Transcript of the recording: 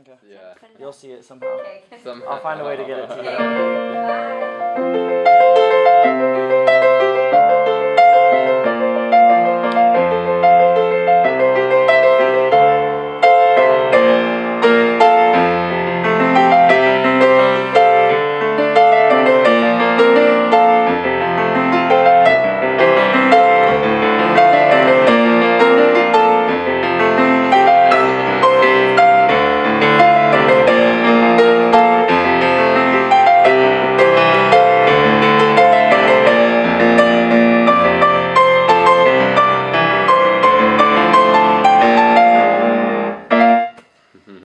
Okay. Yeah. You'll see it somehow. Okay. Somehow. I'll find a way to get it to you.